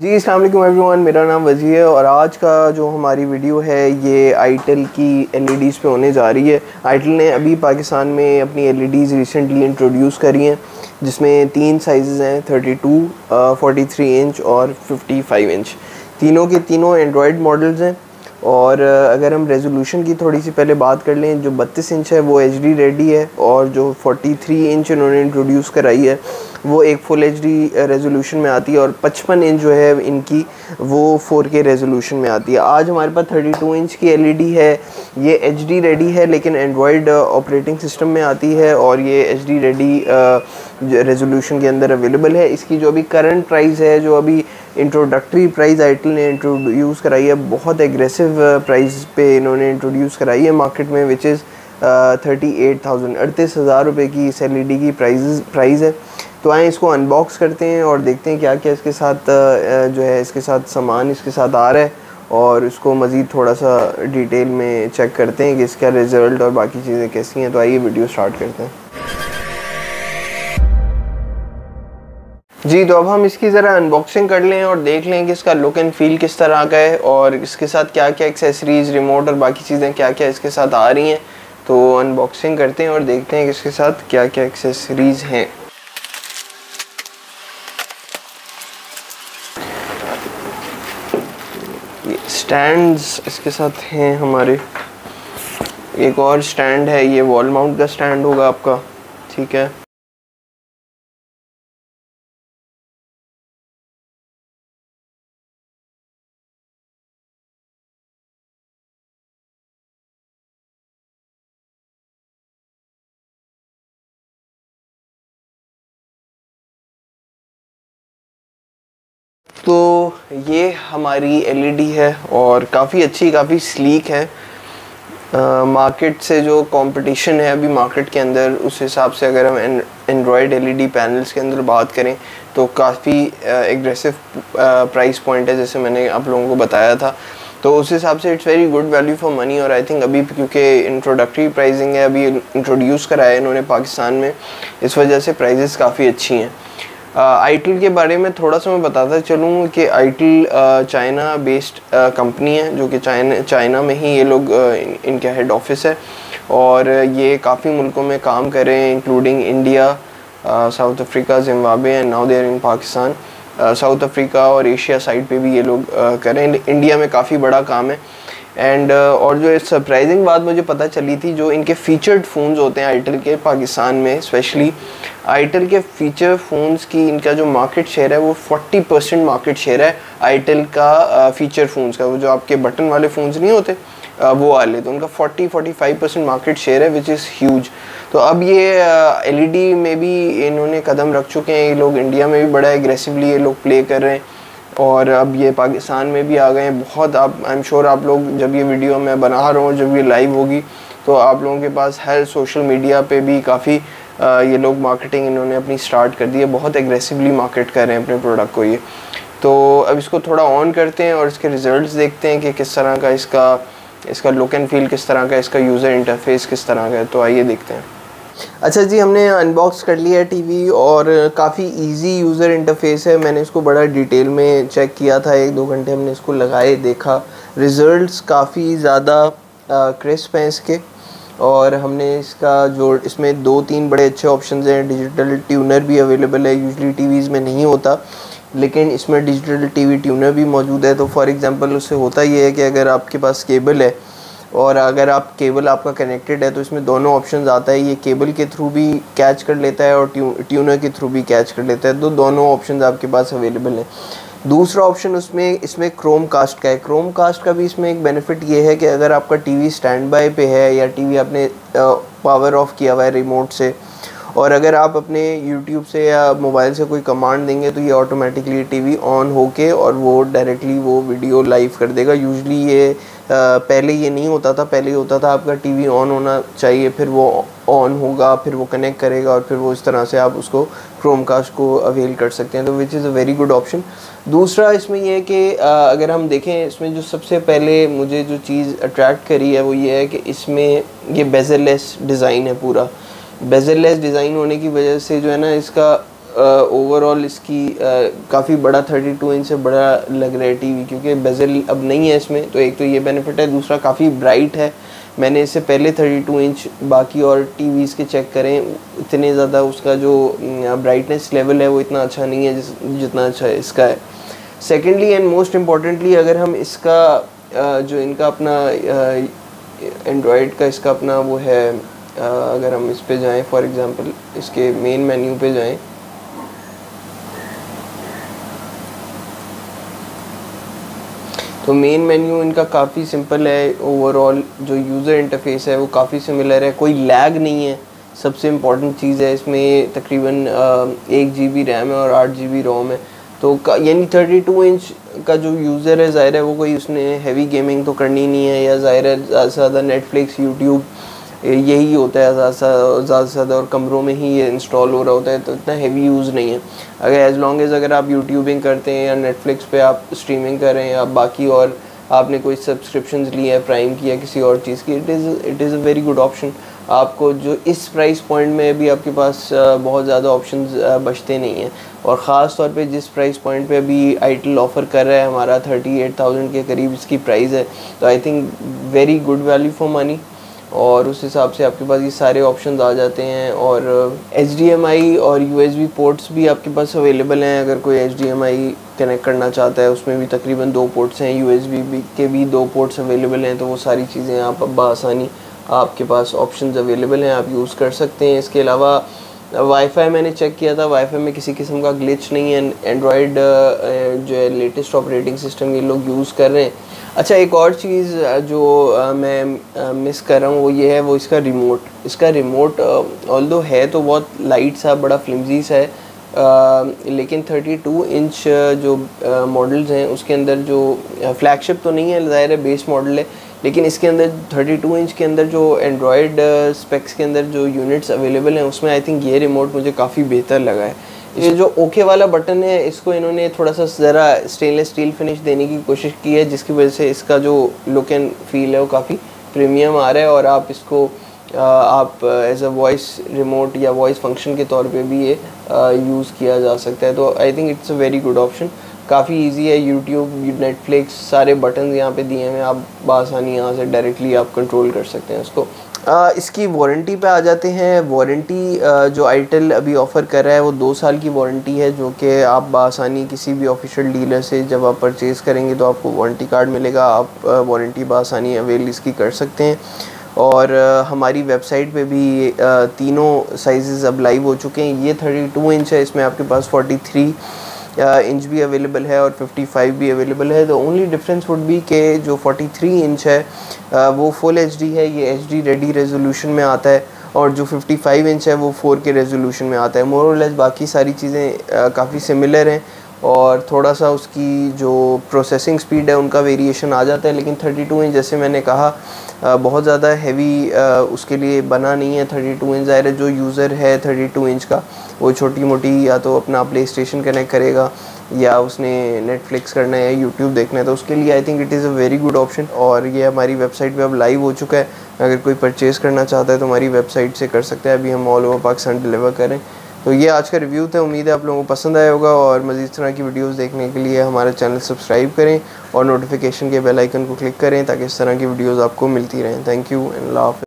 जी अल्लाम everyone. मेरा नाम वजी है और आज का जो हमारी वीडियो है ये आईटेल की एलईडीज़ पे होने जा रही है। आईटेल ने अभी पाकिस्तान में अपनी एलईडीज़ रिसेंटली इंट्रोड्यूस करी हैं जिसमें तीन साइज़ हैं 32, फोर्टी थ्री इंच और 55 इंच तीनों के तीनों एंड्रॉयड मॉडल्स हैं और अगर हम रेजोल्यूशन की थोड़ी सी पहले बात कर लें जो 32 इंच है वो HD रेडी है और जो 43 इंच इन्होंने इंट्रोड्यूस कराई है वो एक फुल एच डी रेजोल्यूशन में आती है और 55 इंच जो है इनकी वो 4K रेजोल्यूशन में आती है। आज हमारे पास 32 इंच की एलईडी है, ये एच डी रेडी है, लेकिन एंड्रॉयड ऑपरेटिंग सिस्टम में आती है और ये एच डी रेडी रेजोल्यूशन के अंदर अवेलेबल है। इसकी जो अभी करंट प्राइस है, जो अभी इंट्रोडक्टरी प्राइस आइटल ने इंट्रोड्यूस कराई है, बहुत एग्रेसिव प्राइस पे इन्होंने इंट्रोड्यूस कराई है मार्केट में which is thirty eight thousand अड़तीस हज़ार रुपये की इस एल ई डी की प्राइज प्राइज़ है। तो आए इसको अनबॉक्स करते हैं और देखते हैं क्या क्या इसके साथ जो है इसके साथ सामान इसके साथ आ रहा है। और इसको मज़ीद थोड़ा सा डिटेल में चेक करते हैं कि इसका रिज़ल्ट और बाकी चीज़ें कैसी हैं। तो आइए वीडियो स्टार्ट करते हैं। जी तो अब हम इसकी ज़रा अनबॉक्सिंग कर लें और देख लें कि इसका लुक एंड फील किस तरह का है और इसके साथ क्या क्या एक्सेसरीज़ रिमोट और बाकी चीज़ें क्या क्या इसके साथ आ रही हैं। तो अनबॉक्सिंग करते हैं और देखते हैं कि इसके साथ क्या क्या एक्सेसरीज़ हैं। स्टैंड्स इसके साथ हैं हमारे। एक और स्टैंड है, ये वॉल माउंट का स्टैंड होगा आपका, ठीक है? तो ये हमारी एलईडी है और काफ़ी अच्छी, काफ़ी स्लीक है। मार्केट से जो कंपटीशन है अभी मार्केट के अंदर, उस हिसाब से अगर हम एंड्रॉयड एलईडी पैनल्स के अंदर बात करें तो काफ़ी एग्रेसिव प्राइस पॉइंट है जैसे मैंने आप लोगों को बताया था। तो उस हिसाब से it's very good value for money और आई थिंक अभी क्योंकि इंट्रोडक्टरी प्राइसिंग है, अभी इंट्रोड्यूस कराया है इन्होंने पाकिस्तान में, इस वजह से प्राइजेस काफ़ी अच्छी हैं। आईटिल के बारे में थोड़ा सा मैं बताता चलूँ कि आईटिल चाइना बेस्ड कंपनी है जो कि चाइना चाइना में ही ये लोग इन, इनका हेड ऑफ़िस है। और ये काफ़ी मुल्कों में काम कर रहे हैं including India South Africa Zimbabwe and now there in Pakistan South Africa और एशिया साइड पे भी ये लोग कर रहे हैं। इंडिया में काफ़ी बड़ा काम है। एंड uh, और जो एक सरप्राइजिंग बात मुझे पता चली थी जो इनके फीचर्ड फ़ोन्स होते हैं आईटेल के पाकिस्तान में स्पेशली आईटेल के फीचर फ़ोन्स की इनका जो मार्केट शेयर है, वो 40 परसेंट मार्केट शेयर है आईटेल का फीचर फ़ोन्स का। वो जो आपके बटन वाले फ़ोन्स नहीं होते वो वाले। तो उनका 40 45 परसेंट मार्केट शेयर है विच इज़ ह्यूज तो अब ये एलईडी में भी इन्होंने कदम रख चुके हैं। ये लोग इंडिया में भी बड़ा एग्रेसिवली ये लोग प्ले कर रहे हैं। और अब ये पाकिस्तान में भी आ गए हैं। बहुत आप आई एम श्योर आप लोग, जब ये वीडियो मैं बना रहा हूँ, जब ये लाइव होगी तो आप लोगों के पास हर सोशल मीडिया पे भी काफ़ी ये लोग मार्केटिंग इन्होंने अपनी स्टार्ट कर दी है, बहुत एग्रेसिवली मार्केट कर रहे हैं अपने प्रोडक्ट को ये। तो अब इसको थोड़ा ऑन करते हैं और इसके रिज़ल्ट देखते हैं कि किस तरह का इसका इसका लुक एंड फील किस तरह का इसका यूज़र इंटरफेस किस तरह का है। तो आइए देखते हैं। अच्छा जी, हमने अनबॉक्स कर लिया है टीवी और काफ़ी इजी यूज़र इंटरफेस है। मैंने इसको बड़ा डिटेल में चेक किया था, एक दो घंटे हमने इसको लगाए, देखा। रिज़ल्ट्स काफ़ी ज़्यादा क्रिस्प हैं इसके। और हमने इसका जो, इसमें दो तीन बड़े अच्छे ऑप्शन हैं। डिजिटल ट्यूनर भी अवेलेबल है। यूजली टीवीज़ में नहीं होता, लेकिन इसमें डिजिटल टीवी ट्यूनर भी मौजूद है। तो फॉर एग्ज़ाम्पल उससे होता ये है कि अगर आपके पास केबल है और अगर आप केबल आपका कनेक्टेड है तो इसमें दोनों ऑप्शन आता है। ये केबल के थ्रू भी कैच कर लेता है और ट्यू ट्यूनर के थ्रू भी कैच कर लेता है। तो दोनों ऑप्शन आपके पास अवेलेबल हैं। दूसरा ऑप्शन उसमें, इसमें क्रोम कास्ट का है। क्रोम कास्ट का भी इसमें एक बेनिफिट ये है कि अगर आपका टीवी स्टैंड बाय पे है या टीवी आपने पावर ऑफ़ किया हुआ है रिमोट से, और अगर आप अपने यूट्यूब से या मोबाइल से कोई कमांड देंगे तो ये ऑटोमेटिकली टीवी ऑन होके और वो डायरेक्टली वो वीडियो लाइव कर देगा। यूजली ये पहले ये नहीं होता था। पहले होता था आपका टीवी ऑन होना चाहिए, फिर वो ऑन होगा, फिर वो कनेक्ट करेगा और फिर वो इस तरह से आप उसको क्रोमकास्ट को अवेल कर सकते हैं तो which is a very good option दूसरा इसमें यह है कि अगर हम देखें, इसमें जो सबसे पहले मुझे जो चीज़ अट्रैक्ट करी है, वो ये है कि इसमें ये बेजरलेस डिज़ाइन है पूरा। बेजरलेस डिज़ाइन होने की वजह से जो है ना, इसका ओवरऑल इसकी काफ़ी बड़ा 32 इंच से बड़ा लग रहा है टीवी क्योंकि बेजल अब नहीं है इसमें तो एक तो ये बेनिफिट है, दूसरा काफ़ी ब्राइट है। मैंने इससे पहले 32 इंच बाकी और टीवीज़ के चेक करें, इतने ज़्यादा उसका जो ब्राइटनेस लेवल है, वो इतना अच्छा नहीं है, जिस, जितना अच्छा है इसका है। सेकेंडली एंड मोस्ट इम्पॉर्टेंटली अगर हम इसका जो इनका अपना एंड्रॉयड का इसका अपना वो है अगर हम इस पर जाएँ फॉर एग्ज़ाम्पल इसके मेन मेन्यू पे जाएँ तो मेन मेन्यू इनका काफ़ी सिंपल है ओवरऑल जो यूज़र इंटरफेस है वो काफ़ी सिमिलर है, कोई लैग नहीं है, सबसे इंपॉर्टेंट चीज़ है इसमें तकरीबन एक जी बी रैम है और आठ जी बी रोम है। तो यानी थर्टी टू इंच का जो यूज़र है, ज़ाहिर है वो कोई उसने हैवी गेमिंग तो करनी नहीं है या ज़ाहिर है ज़्यादा नेटफ्लिक्स यूट्यूब यही होता है ज़्यादा से ज़्यादा और कमरों में ही ये इंस्टॉल हो रहा होता है तो इतना हैवी यूज़ नहीं है। अगर एज़ लॉन्ग एज़ अगर आप यूट्यूबिंग करते हैं या नेटफ्लिक्स पे आप स्ट्रीमिंग कर रहे हैं, या बाकी और आपने कोई सब्सक्रिप्शन लिया है प्राइम की या किसी और चीज़ की it is it is a very good option आपको जो इस प्राइस पॉइंट में भी आपके पास बहुत ज़्यादा ऑप्शन बचते नहीं हैं। और ख़ास तौर पे जिस प्राइस पॉइंट पे अभी आईटेल ऑफ़र कर रहा है, हमारा थर्टी एट थाउज़ेंड के करीब इसकी प्राइस है तो I think very good value for money और उस हिसाब से आपके पास ये सारे ऑप्शन आ जाते हैं और HDMI और USB पोर्ट्स भी आपके पास अवेलेबल हैं। अगर कोई HDMI कनेक्ट करना चाहता है, उसमें भी तकरीबन दो पोर्ट्स हैं। USB के भी दो पोर्ट्स अवेलेबल हैं तो वो सारी चीज़ें आप अब आसानी आपके पास ऑप्शंस अवेलेबल हैं, आप यूज़ कर सकते हैं। इसके अलावा वाईफाई मैंने चेक किया था। वाईफाई में किसी किस्म का ग्लिच नहीं है। एंड्रॉयड जो है लेटेस्ट ऑपरेटिंग सिस्टम ये लोग यूज़ कर रहे हैं। अच्छा एक और चीज़ जो मैं मिस कर रहा हूँ वो ये है वो इसका रिमोट इसका रिमोट ऑल है तो बहुत लाइट सा बड़ा फ्लिमजी सा है। आ, लेकिन 32 इंच जो मॉडल्स हैं उसके अंदर जो फ्लैगशिप तो नहीं है ज़ाहिर है बेस मॉडल है। लेकिन इसके अंदर 32 इंच के अंदर जो एंड्रॉयड स्पेक्स के अंदर जो यूनिट्स अवेलेबल हैं उसमें आई थिंक ये रिमोट मुझे काफ़ी बेहतर लगा है। ये जो। ओके वाला बटन है इसको इन्होंने थोड़ा सा ज़रा स्टेनलेस स्टील फिनिश देने की कोशिश की है जिसकी वजह से इसका जो लुक एंड फील है वो काफ़ी प्रीमियम आ रहा है और आप इसको आप एज अ वॉइस रिमोट या वॉइस फ़ंक्शन के तौर पे भी ये यूज़ किया जा सकता है। तो I think it's a very good option काफ़ी इजी है यूट्यूब नेटफ्लिक्स सारे बटन यहाँ पे दिए हैं। आप बासानी यहाँ से डायरेक्टली आप कंट्रोल कर सकते हैं उसको। आ, इसकी वारंटी पे आ जाते हैं। वारंटी जो आईटेल अभी ऑफ़र कर रहा है वो दो साल की वारंटी है जो कि आप बासानी किसी भी ऑफिशियल डीलर से जब आप परचेज़ करेंगे तो आपको वारंटी कार्ड मिलेगा। आप वारंटी बासानी अवेल इसकी कर सकते हैं। और हमारी वेबसाइट पे भी तीनों साइज़ अब लाइव हो चुके हैं। ये थर्टी टू इंच है इसमें आपके पास फोर्टी थ्री इंच भी अवेलेबल है और 55 भी अवेलेबल है. The only difference would be के जो 43 इंच है वो फुल एच है. ये एचडी रेडी रेजोल्यूशन में आता है और जो 55 इंच है, वो 4 के रेजोल्यूशन में आता है. मोर और लेस बाकी सारी चीज़ें काफ़ी सिमिलर हैं. और थोड़ा सा उसकी जो प्रोसेसिंग स्पीड है, उनका वेरिएशन आ जाता है, लेकिन 32 इंच जैसे मैंने कहा बहुत ज़्यादा हैवी उसके लिए बना नहीं है 32 इंच ज़ाहिर जो यूज़र है 32 इंच का, वो छोटी मोटी या तो अपना प्ले स्टेशन कनेक्ट करेगा, या उसने नेटफ्लिक्स करना है या यूट्यूब देखना है तो उसके लिए I think it is a very good option और ये हमारी वेबसाइट पे अब लाइव हो चुका है। अगर कोई परचेज़ करना चाहता है तो हमारी वेबसाइट से कर सकते हैं। अभी हम ऑल ओवर पाकिस्तान डिलीवर करें तो ये आज का रिव्यू था। उम्मीद है आप लोगों को पसंद आया होगा और मज़ीद तरह की वीडियोस देखने के लिए हमारा चैनल सब्सक्राइब करें और नोटिफिकेशन के बेल आइकन को क्लिक करें ताकि इस तरह की वीडियोस आपको मिलती रहें। Thank you and laugh